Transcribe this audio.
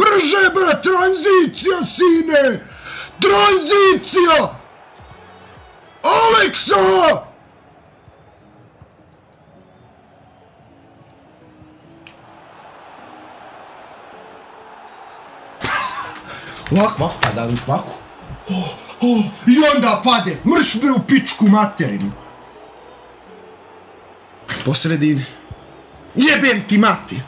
Brže, bre, tranzicija, sine! Tranzicija! Aleksa! Ovako, ovako, pada u paku. Oh, oh, I onda pade, mrš bre u pičku materinu. Po sredini. Jebem ti mati.